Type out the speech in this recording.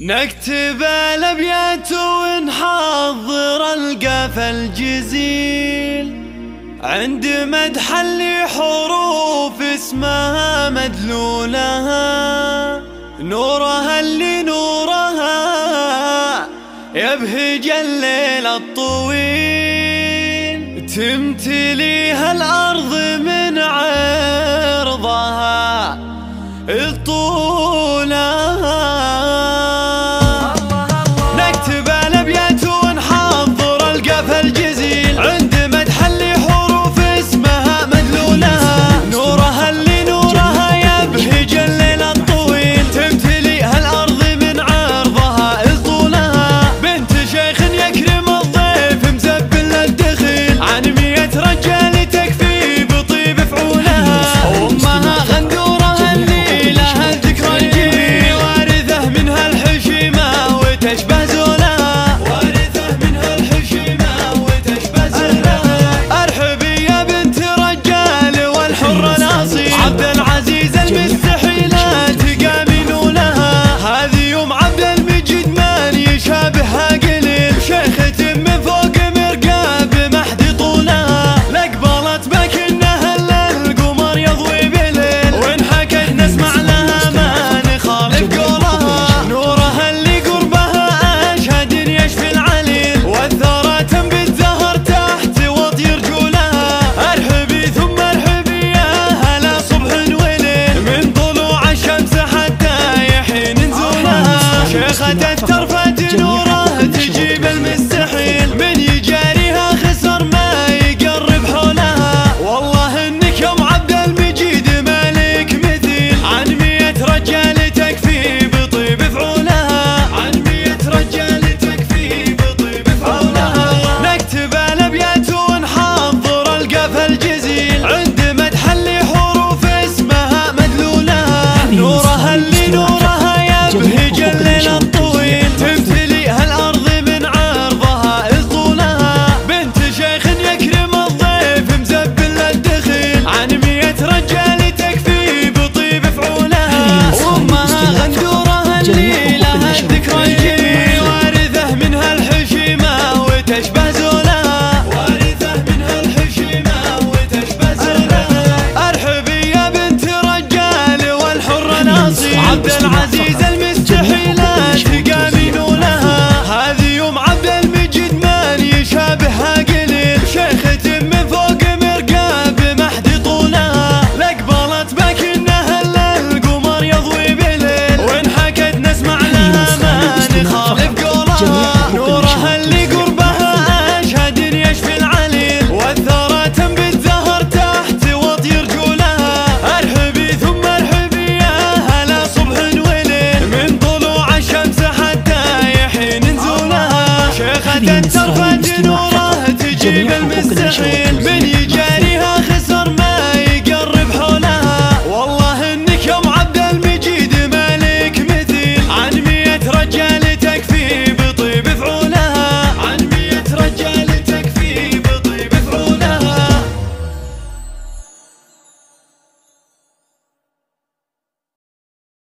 نكتب الأبيات ونحضر القفا الجزيل. عند مدح اللي حروف اسمها مدلولها. نورها اللي نورها يبهج الليل الطويل. تمتليها الأرض من عرضها. الطولها ترفع جنوره Afghanistan.